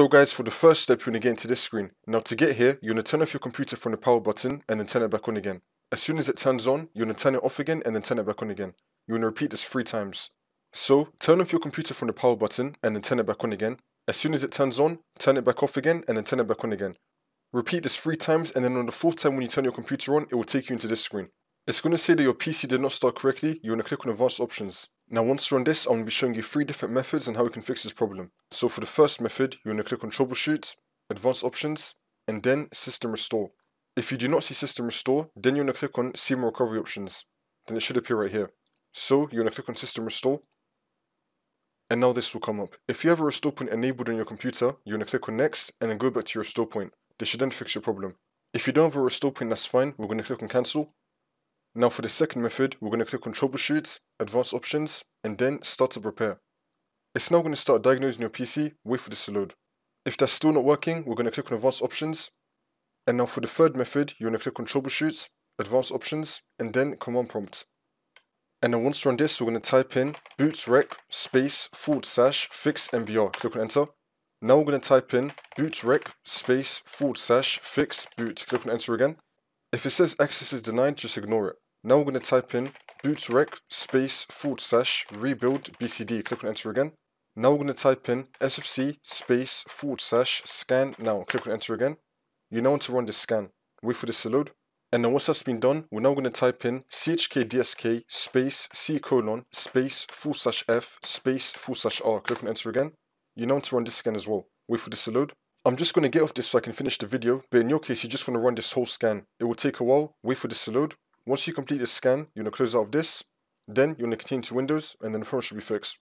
So guys, for the first step, you're going to get into this screen. Now to get here, you're going to turn off your computer from the power button and then turn it back on again. As soon as it turns on, you're going to turn it off again and then turn it back on again. You're going to repeat this three times. So, turn off your computer from the power button and then turn it back on again. As soon as it turns on, turn it back off again and then turn it back on again. Repeat this three times and then on the fourth time when you turn your computer on, it will take you into this screen. It's going to say that your PC did not start correctly, you're going to click on advanced options. Now once you're on this, I'm going to be showing you three different methods on how we can fix this problem. So for the first method, you're going to click on troubleshoot, advanced options, and then system restore. If you do not see system restore, then you're going to click on see more recovery options. Then it should appear right here. So you're going to click on system restore, and now this will come up. If you have a restore point enabled on your computer, you're going to click on next and then go back to your restore point. This should then fix your problem. If you don't have a restore point, that's fine. We're going to click on cancel. Now for the second method, we're going to click on troubleshoot, advanced options, and then startup repair. It's now going to start diagnosing your PC, wait for this to load. If that's still not working, we're going to click on advanced options. And now for the third method, you're going to click on troubleshoot, advanced options, and then command prompt. And then once you're on this, we're going to type in boots rec space forward slash fix MBR. Click on enter. Now we're going to type in boots rec space forward slash fix boot. Click on enter again. If it says access is denied, just ignore it. Now we're going to type in boots rec space forward slash rebuild BCD. Click on enter again. Now we're going to type in sfc space forward slash scan now. Click on enter again. You now want to run this scan. Wait for this to load. And then once that's been done, we're now going to type in chkdsk space c colon space full slash f space full slash r. Click on enter again. You now want to run this scan as well. Wait for this to load. I'm just going to get off this so I can finish the video, but in your case, you just want to run this whole scan. It will take a while, wait for this to load. Once you complete this scan, you're gonna close out of this, then you're gonna continue to Windows, and then the problem should be fixed.